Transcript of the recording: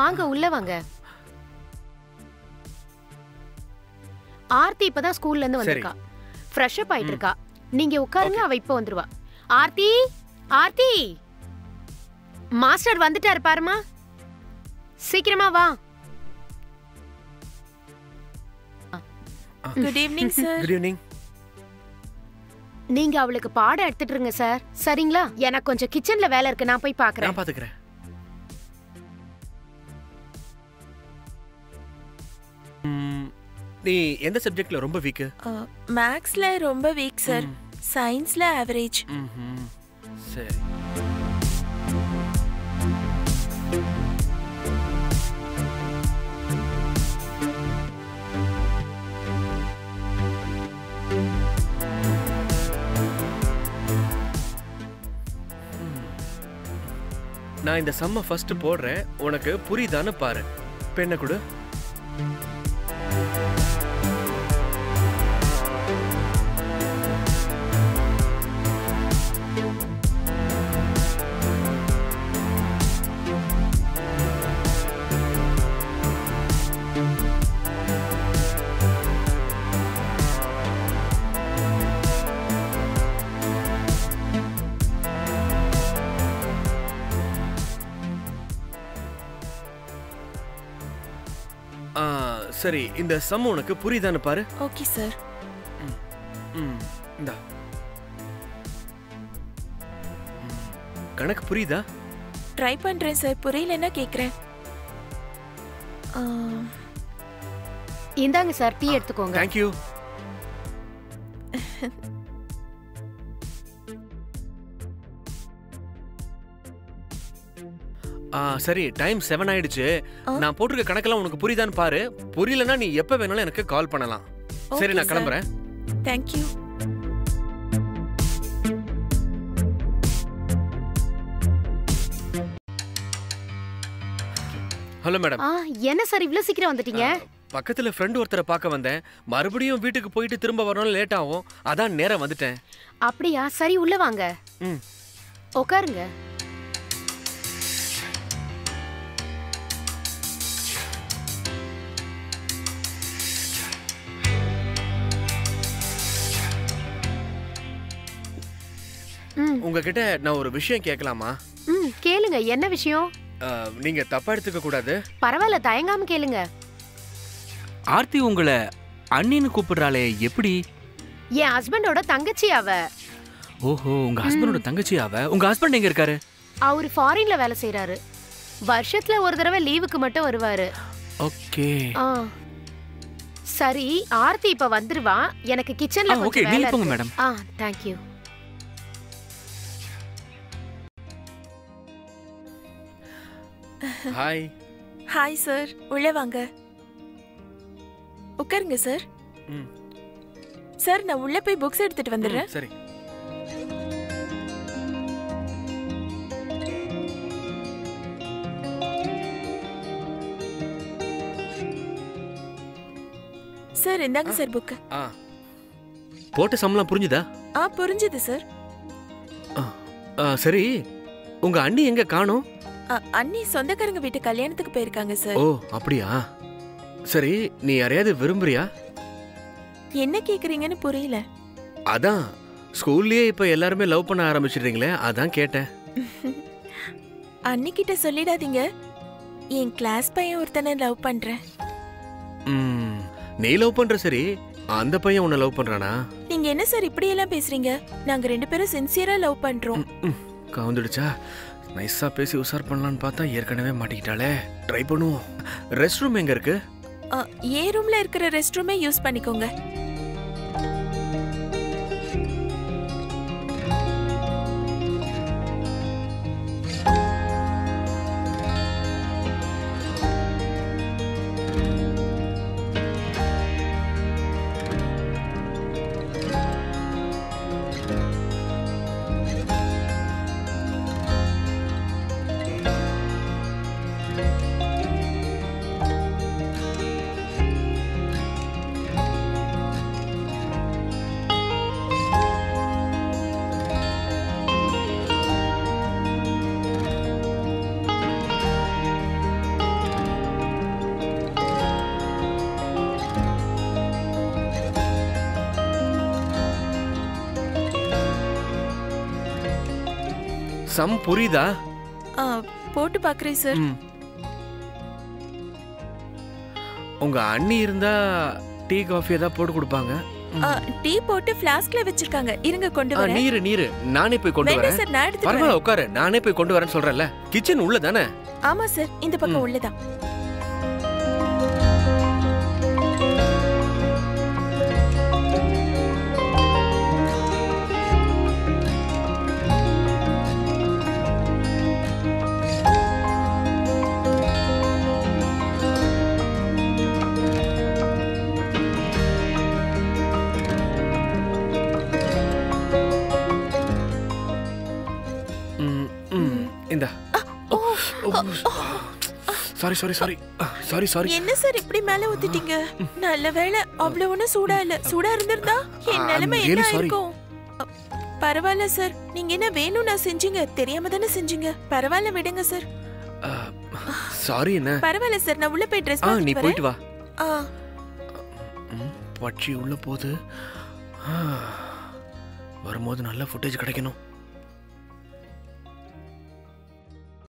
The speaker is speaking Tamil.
வாங்க உள்ள வாங்க. ஆர்த்தி இப்பதான் ஸ்கூல்ல இருந்து. வந்திருக்கா. ஃப்ரெஷ் அப் ஆயிட்டு இருக்கா. நீங்க உட்காருங்க அவ இப்ப வந்துருவா. ஆர்த்தி ஆர்த்தி! மாஸ்டர் வந்துட்டாரு பாருமா சீக்கிரமா வா. Good evening sir good evening நீங்க அவளுக்கு பாடம் எடுத்துட்டு இருங்க சார் சரிங்களா? எனக்கு கொஞ்சம் கிச்சன்ல வேலை இருக்கு. நான் போய் பாக்குறேன். நான் பாத்துக்கிறேன். நீ எந்த சப்ஜெக்ட்ல ரொம்ப வீக்கு மேக்ஸ்ல ரொம்ப வீக் சார் சயின்ஸ்ல ஆவரேஜ் சரி. நான் இந்த சம்ம ஃபர்ஸ்ட் போடுறேன். உனக்கு புரியுதான்னு பாரு. பெண்ணை கொடு. சரி இந்த சம் உனக்கு புரியுதான்னு பாரு. Okay sir. இந்தா. கணக்கு புரியுதா? ட்ரை பண்றேன் சார். புரியலன்னா கேக்குறேன். ஆ, இந்தாங்க சார். டீ எடுத்துக்கோங்க. தேங்க்யூ ஆ சரி டைம் செவன் ஆயிடுச்சு. நான் போட்டிருக்க கணக்கெல்லாம் உனக்கு புரியுதான்னு பாரு. புரியலன்னா நீ எப்ப வேணாலும் எனக்கு கால் பண்ணலாம். சரி நான். கிளம்புறேன். You. ஹலோ மேடம் என்ன சார் இவ்ளோ சீக்கிரம் வந்துட்டீங்க? பக்கத்துல ஃப்ரெண்ட் ஒருத்தரை பார்க்க வந்தேன். மறுபடியும் வீட்டுக்கு போயிட்டு திரும்ப வரணும் லேட் ஆகும். அதான் நேரம் வந்துட்டேன். அப்படியா? சரி உள்ள வாங்க. ம். உட்காருங்க. உங்ககிட்ட நான் ஒரு விஷயம் கேட்கலாமா? ம் கேளுங்க. என்ன விஷயம்? நீங்க தப்பா எடுத்துக்க கூடாது. பரவாயில்ல தயங்காம கேளுங்க. ஆர்த்தி உங்களை அண்ணின்னு கூப்பிடுறாளே எப்படி? என் ஹஸ்பண்டோட தங்கச்சி அவ. ஓஹோ உங்க ஹஸ்பண்டோட தங்கச்சி அவ? உங்க ஹஸ்பண்ட் எங்க இருக்காரு? அவரு ஃபாரின்ல வேலை செய்யறாரு வருஷத்துல ஒரு தடவை லீவுக்கு மட்டும் வருவாரு. ஓகே. ஆ. சரி ஆர்த்தி இப்ப வந்துருவா. எனக்கு கிச்சன்ல ஓகே நீங்க வேலை போங்க இருக்கு. Madam. Ah thank you hi hi sir உள்ள வாங்க. உட்காருங்க சார் சார் நான் உள்ள போய் புக்ஸ் எடுத்துட்டு வந்துடுறேன். சரி. சார் இந்தாங்க சார் புக் ஆ. போட்ட சம்பளம் புரிஞ்சுதா? ஆ புரிஞ்சுது சார் சரி. உங்க அண்ணி எங்க? காணோம். அண்ணி சொந்தக்காரங்க வீட்டு கல்யாணத்துக்கு போயிருக்காங்க சார். ஓ அப்படியா? சரி நீ யாரையாவது விரும்புறியா? என்ன கேக்குறீங்கன்னு புரியல. அதான் ஸ்கூல்லயே இப்ப எல்லாருமே லவ் பண்ண ஆரம்பிச்சிடுறீங்களே அதான் கேட்டேன். அன்னிக்கிட்ட சொல்லிடாதீங்க. என் கிளாஸ் பையன் ஒருத்தனை லவ் பண்றேன். ம், நீ லவ் பண்ற சரி அந்த பையன் உன்னை லவ் பண்றானா? நீங்க என்ன சார் இப்படி எல்லாம் பேசுறீங்க? நாங்க ரெண்டு பேரும் சின்சியரா லவ் பண்றோம். கவுந்துடுச்சா? நைஸா பேசி உசார் பண்ணலான்னு பார்த்தா ஏற்கனவே மாட்டிக்கிட்டாளே. ட்ரை பண்ணுவோம். ரெஸ்ட் ரூம் எங்க இருக்கு? ஏ ரூம்ல இருக்கிற ரெஸ்ட் ரூமே யூஸ் பண்ணிக்கோங்க. சம் புரியுதா? போட்டு பாக்குறேன் சார். உங்க அண்ணி இருந்தா டீ காஃபி ஏதாவது போட்டு கொடுப்பாங்க. டீ போட்டு ஃபிளாஸ்க்ல வச்சிருக்காங்க. இருங்க கொண்டு வரேன். நீரு நீரு. நானே போய் கொண்டு வரேன். சார் நான் வரேன். பரவாயில்ல உட்காரு. நானே போய் கொண்டு வரேன்னு சொல்றேன்ல. கிச்சன் உள்ள தானே ஆமா சார். இந்த பக்கம் ம். Sorry sorry sorry sorry sorry என்ன சார் இப்படி மேல ஊத்திட்டீங்க? நல்ல வேளை அவ்வளவு ஒண்ணும் சூடா இல்ல. சூடா இருந்திருந்தா என் I'm நிலைமை என்ன அ, பரவாயில்ல சார். நீங்க என்ன வேணும் நான் செஞ்சீங்க? தெரியாம தானே செஞ்சீங்க. பரவாயில்ல விடுங்க சார். சாரி என்ன? பரவாயில்ல சார் நான் உள்ள போய் ட்ரெஸ் ஆ நீ போயிட்டு வா. பட்சி உள்ள போகுது வரும்போது நல்ல ஃபுட்டேஜ் கிடைக்கணும்.